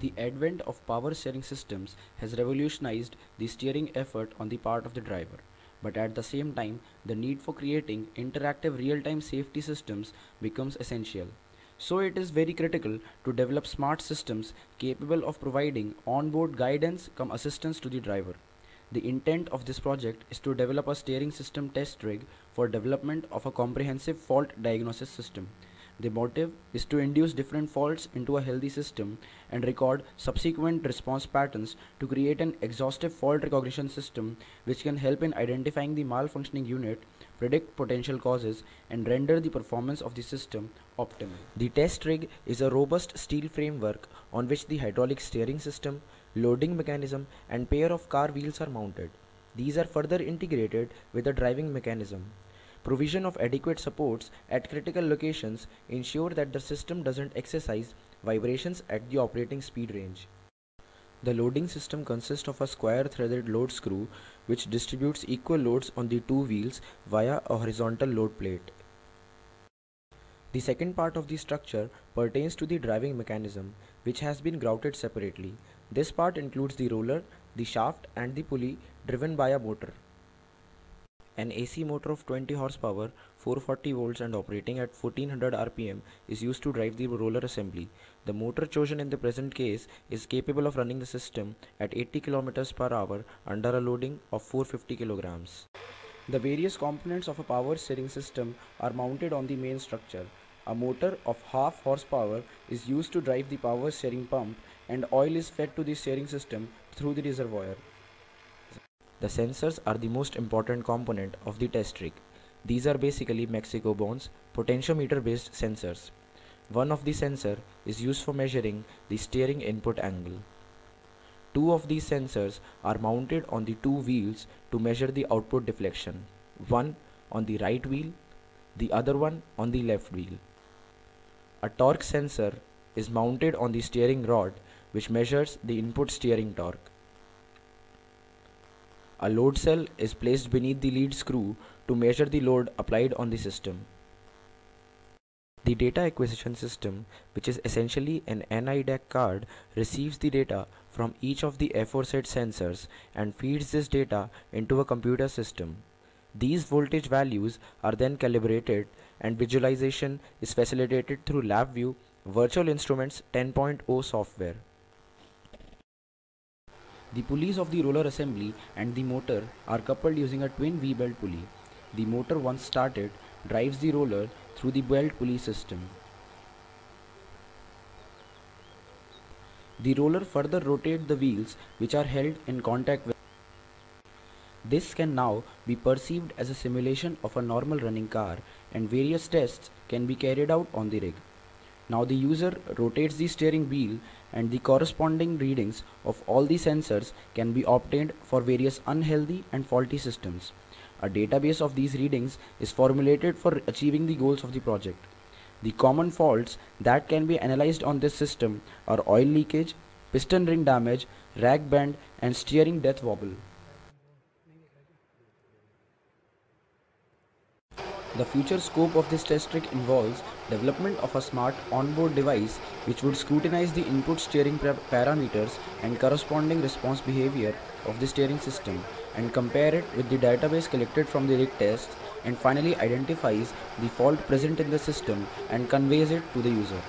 The advent of power steering systems has revolutionized the steering effort on the part of the driver. But at the same time, the need for creating interactive real time safety systems becomes essential. So, it is very critical to develop smart systems capable of providing onboard guidance come assistance to the driver. The intent of this project is to develop a steering system test rig for development of a comprehensive fault diagnosis system. The motive is to induce different faults into a healthy system and record subsequent response patterns to create an exhaustive fault recognition system which can help in identifying the malfunctioning unit, predict potential causes, and render the performance of the system optimal. The test rig is a robust steel framework on which the hydraulic steering system, loading mechanism, and pair of car wheels are mounted. These are further integrated with a driving mechanism. Provision of adequate supports at critical locations ensure that the system doesn't exercise vibrations at the operating speed range. The loading system consists of a square threaded load screw which distributes equal loads on the two wheels via a horizontal load plate. The second part of the structure pertains to the driving mechanism which has been grouted separately. This part includes the roller, the shaft and the pulley driven by a motor. An AC motor of 20 horsepower, 440 volts and operating at 1400 rpm is used to drive the roller assembly. The motor chosen in the present case is capable of running the system at 80 km per hour under a loading of 450 kg. The various components of a power steering system are mounted on the main structure. A motor of half horsepower is used to drive the power steering pump and oil is fed to the steering system through the reservoir. The sensors are the most important component of the test rig. These are basically Mexico bonds, potentiometer based sensors. One of the sensor is used for measuring the steering input angle. Two of these sensors are mounted on the two wheels to measure the output deflection. One on the right wheel, the other one on the left wheel. A torque sensor is mounted on the steering rod which measures the input steering torque. A load cell is placed beneath the lead screw to measure the load applied on the system. The data acquisition system, which is essentially an NI DAQ card, receives the data from each of the aforesaid sensors and feeds this data into a computer system. These voltage values are then calibrated and visualization is facilitated through LabVIEW Virtual Instruments 10.0 software. The pulleys of the roller assembly and the motor are coupled using a twin V-belt pulley. The motor once started drives the roller through the belt pulley system. The roller further rotates the wheels which are held in contact with. This can now be perceived as a simulation of a normal running car and various tests can be carried out on the rig. Now the user rotates the steering wheel and the corresponding readings of all the sensors can be obtained for various unhealthy and faulty systems. A database of these readings is formulated for achieving the goals of the project. The common faults that can be analyzed on this system are oil leakage, piston ring damage, rack bend and steering death wobble. The future scope of this test rig involves development of a smart onboard device which would scrutinize the input steering parameters and corresponding response behavior of the steering system and compare it with the database collected from the rig tests and finally identifies the fault present in the system and conveys it to the user.